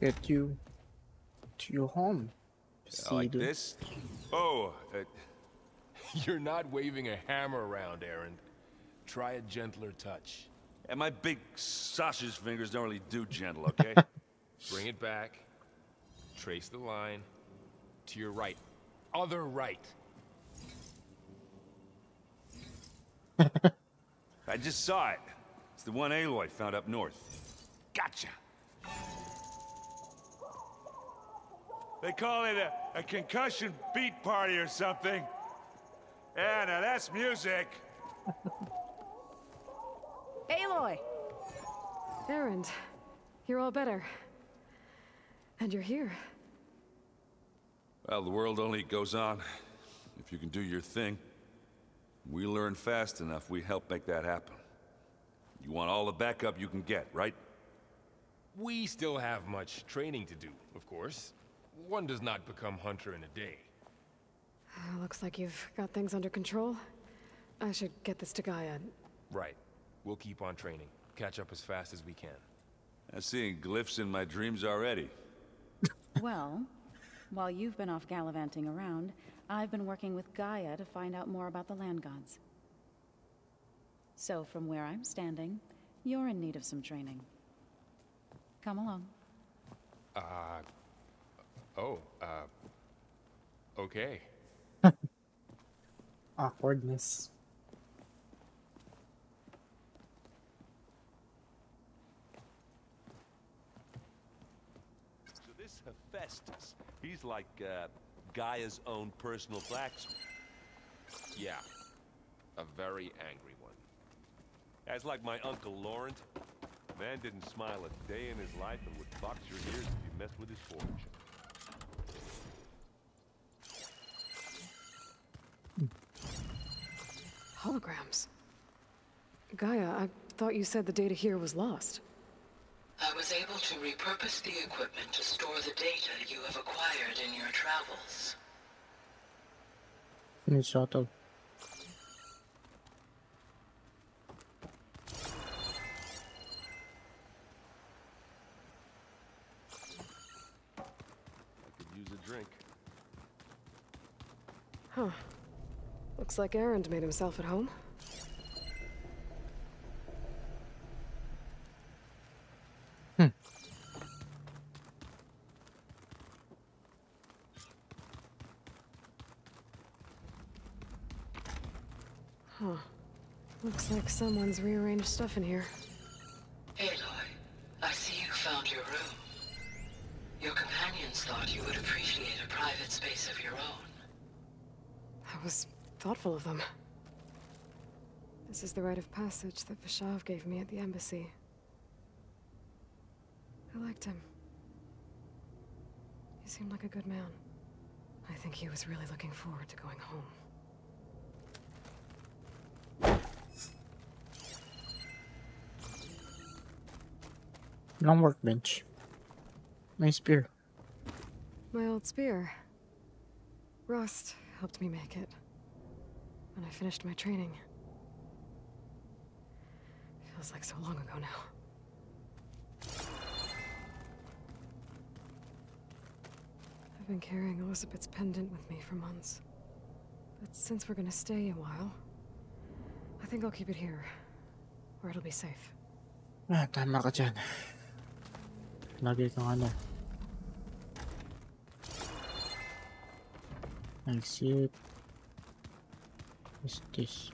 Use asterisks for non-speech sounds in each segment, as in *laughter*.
get you to your home. Yeah, like this? Oh, uh, *laughs* You're not waving a hammer around, Erend. Try a gentler touch. and my big sausage fingers don't really do gentle, *laughs* okay? Bring it back. Trace the line. To your right. Other right. *laughs* I just saw it. It's the one Aloy found up north. Gotcha. They call it a, a concussion beat party or something. Yeah, now that's music. *laughs* Aloy! Erend, you're all better. And you're here. Well, the world only goes on if you can do your thing. We learn fast enough, we help make that happen. You want all the backup you can get, right? We still have much training to do, of course. One does not become hunter in a day. Uh, looks like you've got things under control. I should get this to Gaia. Right. We'll keep on training. Catch up as fast as we can. I'm seeing glyphs in my dreams already. *laughs* Well, while you've been off gallivanting around, I've been working with Gaia to find out more about the land gods. So, from where I'm standing, you're in need of some training. Come along. Uh... Oh, uh... Okay. *laughs* Awkwardness. So this Hephaestus, he's like uh, Gaia's own personal blacksmith. Yeah. A very angry one. As like my uncle Laurent. Man didn't smile a day in his life and would box your ears if you messed with his forge. Holograms. Gaia, I thought you said the data here was lost. I was able to repurpose the equipment to store the data you have acquired in your travels. Yung shuttle. I could use a drink. Huh. Looks like Erend made himself at home. Hmm. Huh. Looks like someone's rearranged stuff in here. Aloy, I see you found your room. Your companions thought you would appreciate a private space of your own. That was thoughtful of them. This is the rite of passage that Vishav gave me at the embassy. I liked him. He seemed like a good man. I think he was really looking forward to going home. Long workbench. My spear. My old spear. Rust helped me make it. When I finished my training. Feels like so long ago now. I've been carrying Elizabeth's pendant with me for months. But since we're gonna stay a while, I think I'll keep it here. Where it'll be safe. Ah, tama ka dyan. Lagi kang ano. I see it. What's this?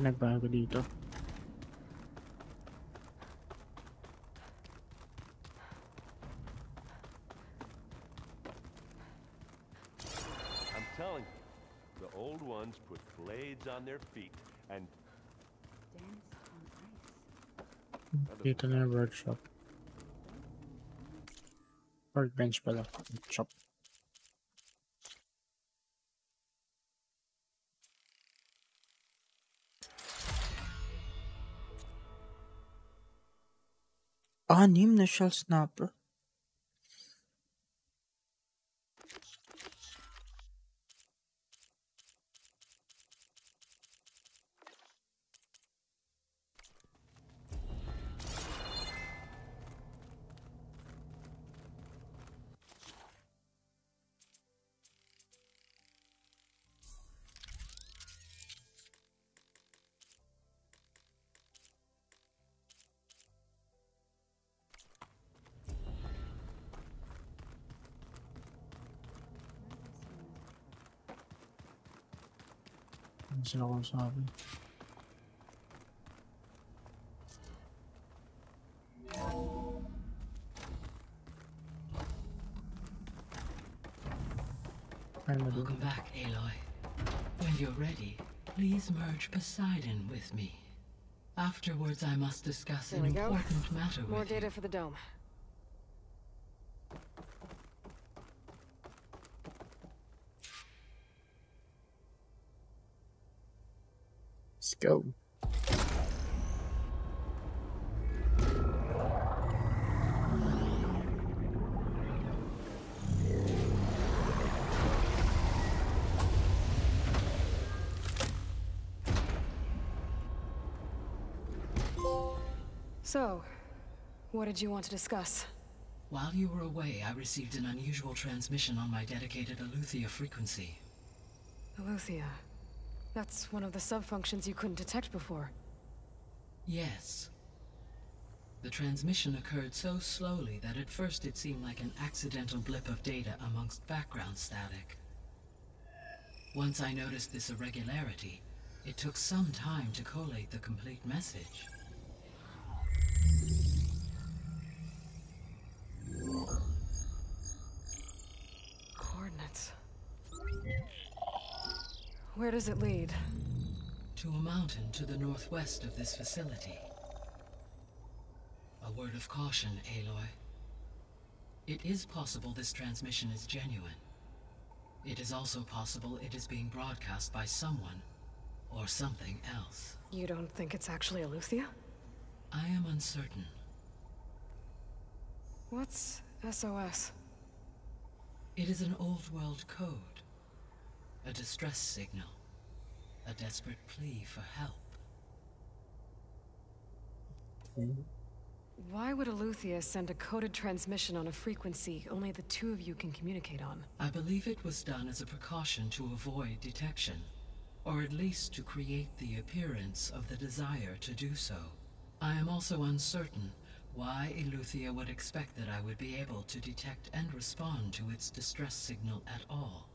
Pinagbago dito. telling you, the old ones put blades on their feet and... Dito na workshop. Workbench pala. Workshop. Snapper? Ano sila kung sabi? Ay, mali. Welcome back, Aloy. When you're ready, please merge Poseidon with me. Afterwards, I must discuss There an we go. important matter More with data you. for the dome. Go. So, what did you want to discuss? While you were away, I received an unusual transmission on my dedicated Aletheia frequency. Aletheia. That's one of the sub-functions you couldn't detect before. Yes. The transmission occurred so slowly that at first it seemed like an accidental blip of data amongst background static. Once I noticed this irregularity, it took some time to collate the complete message. Where does it lead? To a mountain to the northwest of this facility. A word of caution, Aloy. It is possible this transmission is genuine. It is also possible it is being broadcast by someone or something else. You don't think it's actually Aletheia? I am uncertain. What's SOS? It is an old world code. A distress signal. A desperate plea for help. Why would Aletheia send a coded transmission on a frequency only the two of you can communicate on? I believe it was done as a precaution to avoid detection, or at least to create the appearance of the desire to do so. I am also uncertain why Aletheia would expect that I would be able to detect and respond to its distress signal at all.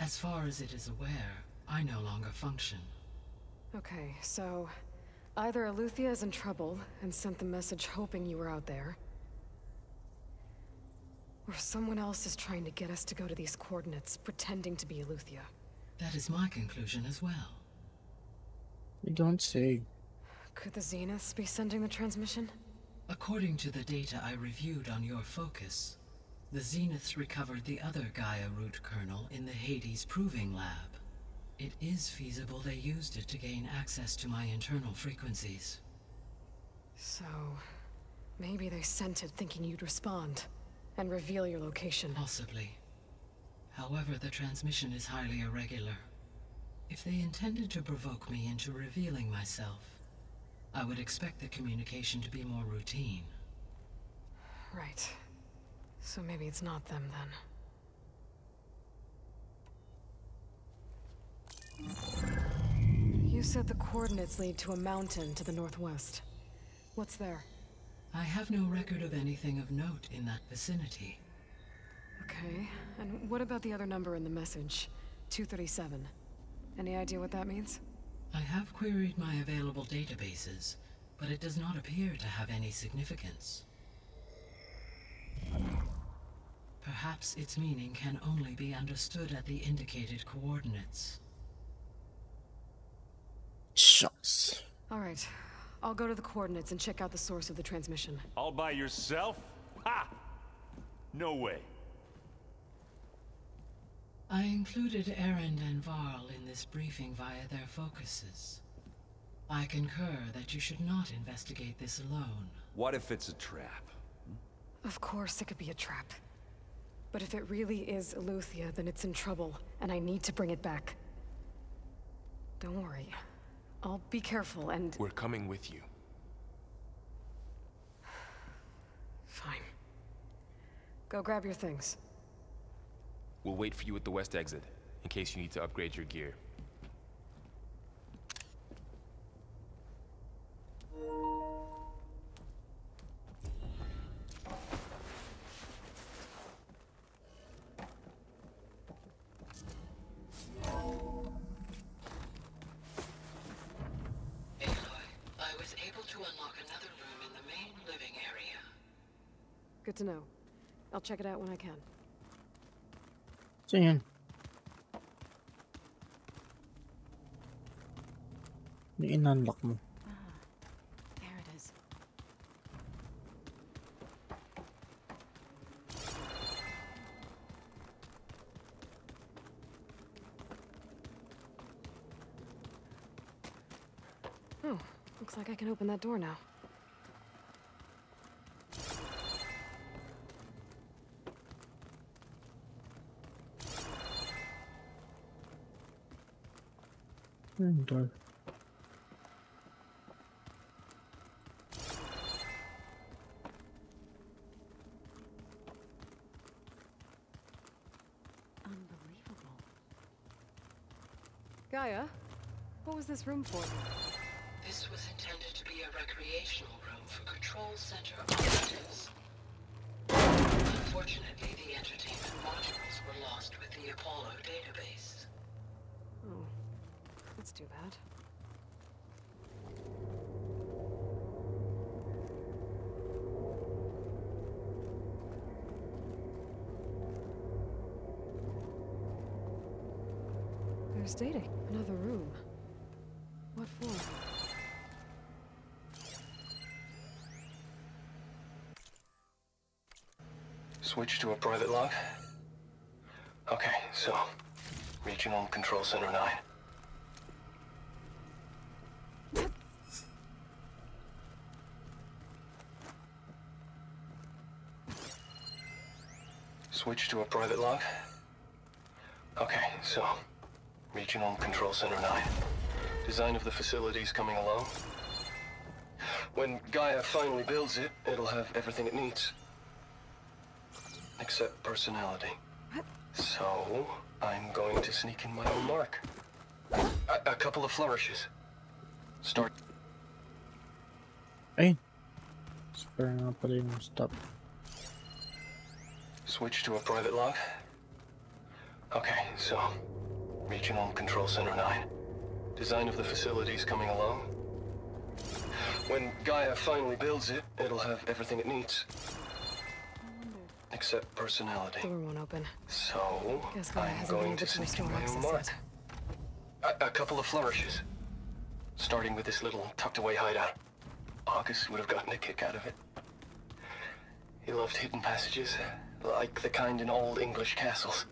As far as it is aware, I no longer function. Okay, so... Either Aletheia is in trouble and sent the message hoping you were out there, or someone else is trying to get us to go to these coordinates, pretending to be Aletheia. That is my conclusion as well. You don't say. Could the Zeniths be sending the transmission? According to the data I reviewed on your focus, the Zeniths recovered the other Gaia root kernel in the Hades Proving Lab. It is feasible they used it to gain access to my internal frequencies. So... Maybe they sent it thinking you'd respond, and reveal your location. Possibly. However, the transmission is highly irregular. If they intended to provoke me into revealing myself, I would expect the communication to be more routine. Right. So maybe it's not them then. You said the coordinates lead to a mountain to the northwest. What's there? I have no record of anything of note in that vicinity. Okay, and what about the other number in the message? 237. Any idea what that means? I have queried my available databases, but it does not appear to have any significance. Perhaps its meaning can only be understood at the indicated coordinates. Shucks. Alright, I'll go to the coordinates and check out the source of the transmission. All by yourself? Ha! No way. I included Erend and Varl in this briefing via their focuses. I concur that you should not investigate this alone. What if it's a trap? Of course it could be a trap. But if it really is Aletheia, then it's in trouble, and I need to bring it back. Don't worry. I'll be careful and... We're coming with you. *sighs* Fine. Go grab your things. We'll wait for you at the west exit, in case you need to upgrade your gear. Another room in the main living area. Good to know. I'll check it out when I can. So yun. Ano yung in-unlock mo? Ah, there it is. Oh, looks like I can open that door now. Yung door. Unbelievable. Gaia, what was this room for? This was intended to be a recreational room for Control Center operatives. Unfortunately, the entertainment modules were lost with the Apollo database. Too bad. There's dating. Another room. What for? Switch to a private log? Okay, so... Regional Control Center 9. Switch to a private log? Okay, so... Regional Control Center 9. Design of the facilities coming along. When Gaia finally builds it, it'll have everything it needs. Except personality. So, I'm going to sneak in my own mark. A, a couple of flourishes. Start. Hey. Spare nga pala yung stop. Switch to a private log? Okay, so... Regional Control Center 9. Design of the facilities coming along. When Gaia finally builds it, it'll have everything it needs. Except personality. Door won't open. So, Guess Gaia I'm going to sneak in my own access mark. A, a couple of flourishes. Starting with this little tucked away hideout. August would have gotten a kick out of it. He loved hidden passages, like the kind in old English castles.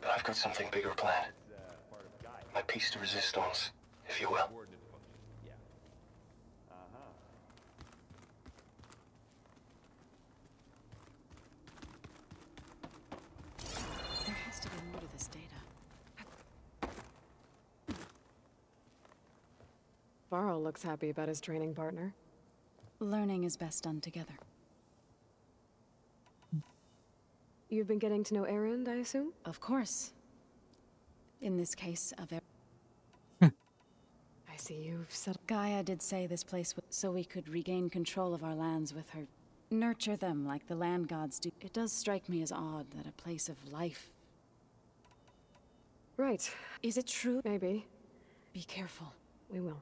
But I've got something bigger planned. My piece de resistance, if you will. There has to be more to this data. Varro looks happy about his training partner. Learning is best done together. You've been getting to know Erend, I assume? Of course. In this case, of every hmm. I see you've settled. Gaia did say this place was so we could regain control of our lands with her. Nurture them like the land gods do. It does strike me as odd that a place of life. Right. Is it true? Maybe. Be careful. We will.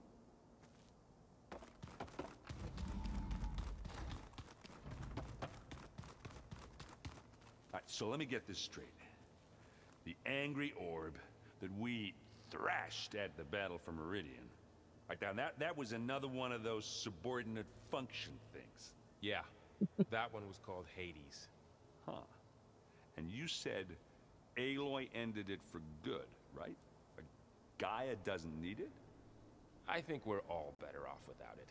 So let me get this straight. The angry orb that we thrashed at the battle for Meridian. Right now, that, that was another one of those subordinate function things. Yeah, *laughs* that one was called Hades. Huh. And you said Aloy ended it for good, right? Gaia doesn't need it? I think we're all better off without it.